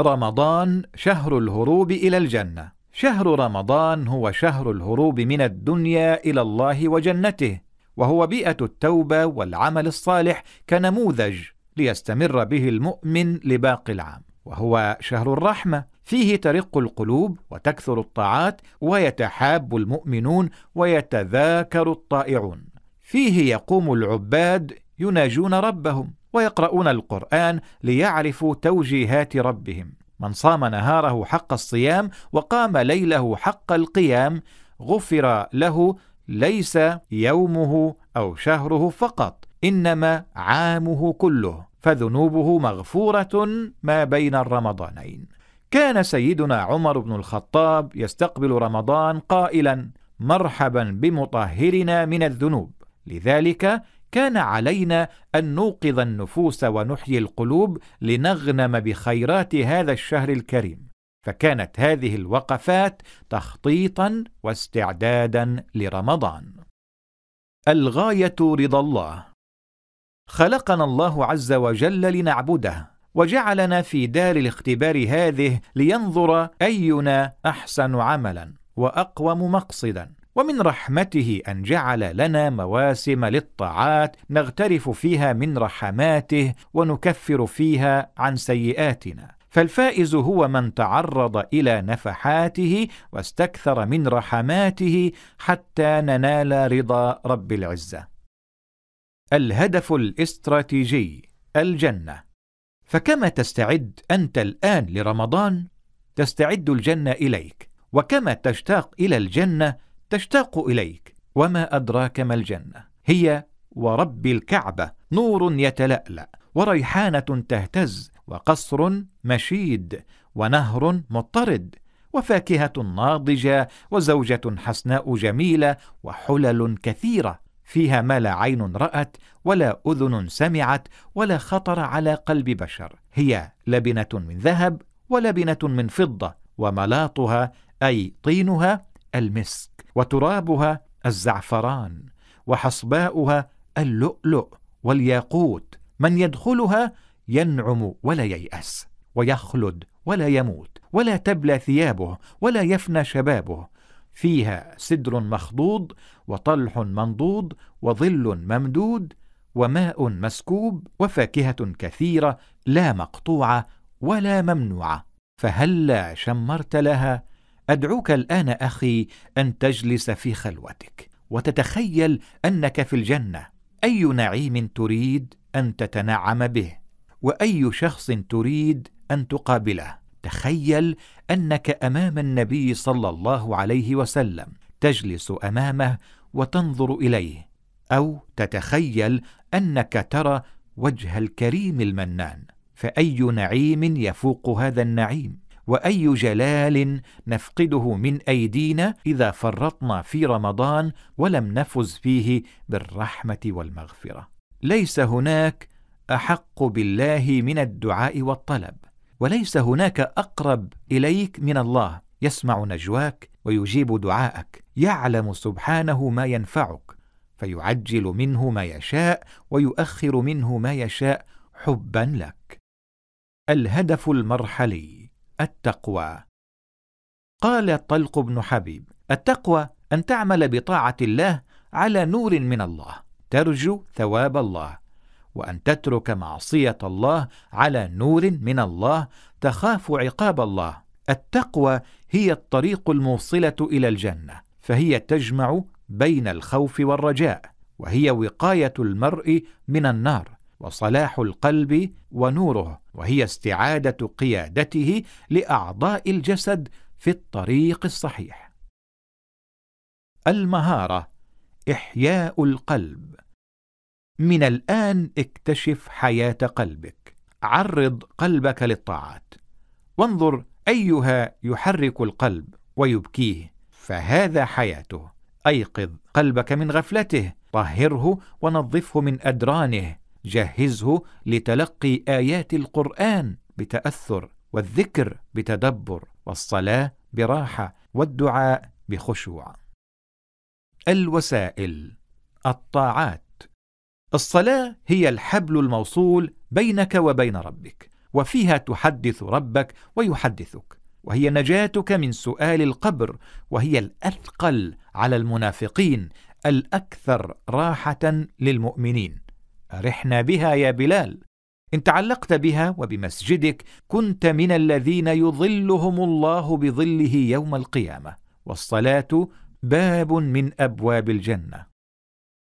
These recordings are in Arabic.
رمضان شهر الهروب إلى الجنة. شهر رمضان هو شهر الهروب من الدنيا إلى الله وجنته وهو بيئة التوبة والعمل الصالح كنموذج ليستمر به المؤمن لباقي العام وهو شهر الرحمة. فيه ترق القلوب وتكثر الطاعات ويتحاب المؤمنون ويتذاكر الطائعون. فيه يقوم العباد يناجون ربهم ويقرؤون القرآن ليعرفوا توجيهات ربهم. من صام نهاره حق الصيام وقام ليله حق القيام غفر له ليس يومه أو شهره فقط إنما عامه كله فذنوبه مغفورة ما بين الرمضانين. كان سيدنا عمر بن الخطاب يستقبل رمضان قائلا مرحبا بمطهرنا من الذنوب. لذلك كان علينا أن نوقظ النفوس ونحيي القلوب لنغنم بخيرات هذا الشهر الكريم. فكانت هذه الوقفات تخطيطا واستعدادا لرمضان. الغاية رضا الله. خلقنا الله عز وجل لنعبده وجعلنا في دار الاختبار هذه لينظر أينا أحسن عملا وأقوم مقصدا. ومن رحمته أن جعل لنا مواسم للطاعات نغترف فيها من رحماته ونكفر فيها عن سيئاتنا. فالفائز هو من تعرض إلى نفحاته واستكثر من رحماته حتى ننال رضا رب العزة. الهدف الاستراتيجي الجنة. فكما تستعد أنت الآن لرمضان تستعد الجنة إليك. وكما تشتاق إلى الجنة تشتاق إليك. وما أدراك ما الجنة. هي ورب الكعبة نور يتلألأ وريحانة تهتز وقصر مشيد ونهر مضطرد وفاكهة ناضجة وزوجة حسناء جميلة وحلل كثيرة. فيها ما لا عين رأت ولا أذن سمعت ولا خطر على قلب بشر. هي لبنة من ذهب ولبنة من فضة وملاطها اي طينها المسك وترابها الزعفران وحصباؤها اللؤلؤ والياقوت. من يدخلها ينعم ولا ييأس ويخلد ولا يموت ولا تبلى ثيابه ولا يفنى شبابه. فيها سدر مخضوض وطلح منضود وظل ممدود وماء مسكوب وفاكهة كثيرة لا مقطوعة ولا ممنوعة. فهلا شمرت لها أدعوك الآن أخي أن تجلس في خلوتك وتتخيل أنك في الجنة. أي نعيم تريد أن تتنعم به؟ وأي شخص تريد أن تقابله؟ تخيل أنك أمام النبي صلى الله عليه وسلم. تجلس أمامه وتنظر إليه. أو تتخيل أنك ترى وجه الكريم المنان. فأي نعيم يفوق هذا النعيم؟ وأي جلال نفقده من أيدينا إذا فرطنا في رمضان ولم نفز فيه بالرحمة والمغفرة. ليس هناك أحق بالله من الدعاء والطلب وليس هناك أقرب إليك من الله يسمع نجواك ويجيب دعاءك يعلم سبحانه ما ينفعك فيعجل منه ما يشاء ويؤخر منه ما يشاء حبا لك. الهدف المرحلي التقوى. قال طلق بن حبيب التقوى أن تعمل بطاعة الله على نور من الله ترجو ثواب الله وأن تترك معصية الله على نور من الله تخاف عقاب الله. التقوى هي الطريق الموصلة إلى الجنة فهي تجمع بين الخوف والرجاء وهي وقاية المرء من النار. وصلاح القلب ونوره وهي استعادة قيادته لأعضاء الجسد في الطريق الصحيح. المهارة إحياء القلب. من الآن اكتشف حياة قلبك. عرض قلبك للطاعات. وانظر أيها يحرك القلب ويبكيه فهذا حياته. أيقظ قلبك من غفلته. طهره ونظفه من أدرانه. جهزه لتلقي آيات القرآن بتأثر والذكر بتدبر والصلاة براحة والدعاء بخشوع. الوسائل الطاعات الصلاة هي الحبل الموصول بينك وبين ربك وفيها تحدث ربك ويحدثك وهي نجاتك من سؤال القبر وهي الأثقل على المنافقين الأكثر راحة للمؤمنين. ارحنا بها يا بلال. إن تعلقت بها وبمسجدك كنت من الذين يظلهم الله بظله يوم القيامة. والصلاة باب من أبواب الجنة.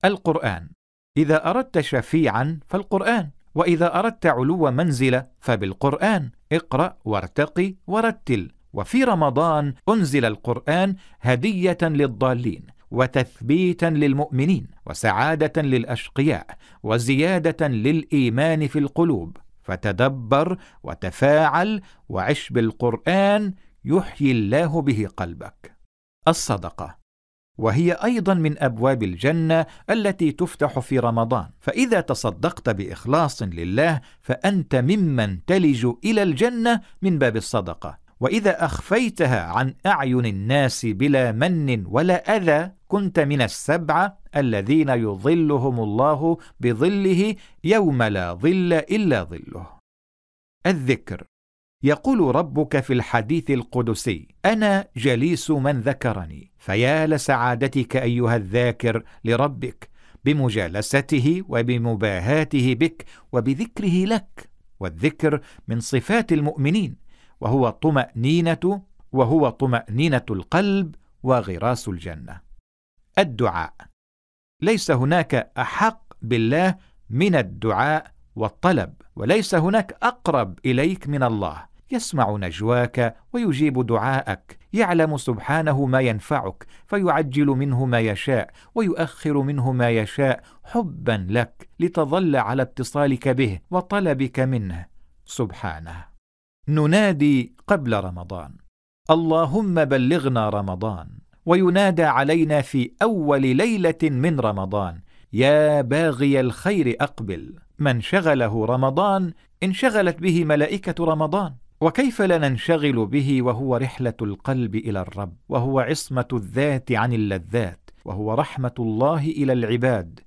القرآن. إذا أردت شفيعا فالقرآن وإذا أردت علو منزلة فبالقرآن. اقرأ وارتقي ورتل. وفي رمضان أنزل القرآن هدية للضالين. وتثبيتا للمؤمنين وسعادة للأشقياء وزيادة للإيمان في القلوب. فتدبر وتفاعل وعش بالقرآن يحيي الله به قلبك. الصدقة. وهي أيضا من أبواب الجنة التي تفتح في رمضان. فإذا تصدقت بإخلاص لله فأنت ممن تلج إلى الجنة من باب الصدقة. وإذا أخفيتها عن أعين الناس بلا من ولا أذى كنت من السبعه الذين يظلهم الله بظله يوم لا ظل إلا ظله. الذكر. يقول ربك في الحديث القدسي أنا جليس من ذكرني. فيا لسعادتك أيها الذاكر لربك بمجالسته وبمباهاته بك وبذكره لك. والذكر من صفات المؤمنين. وهو طمأنينة وهو طمأنينة القلب وغراس الجنة. الدعاء ليس هناك أحق بالله من الدعاء والطلب، وليس هناك أقرب إليك من الله. يسمع نجواك ويجيب دعاءك يعلم سبحانه ما ينفعك فيعجل منه ما يشاء ويؤخر منه ما يشاء حبا لك لتظل على اتصالك به وطلبك منه سبحانه ننادي قبل رمضان. اللهم بلغنا رمضان وينادى علينا في أول ليلة من رمضان. يا باغي الخير أقبل. من شغله رمضان انشغلت به ملائكة رمضان. وكيف لا ننشغل به وهو رحلة القلب إلى الرب؟ وهو عصمة الذات عن اللذات. وهو رحمة الله إلى العباد.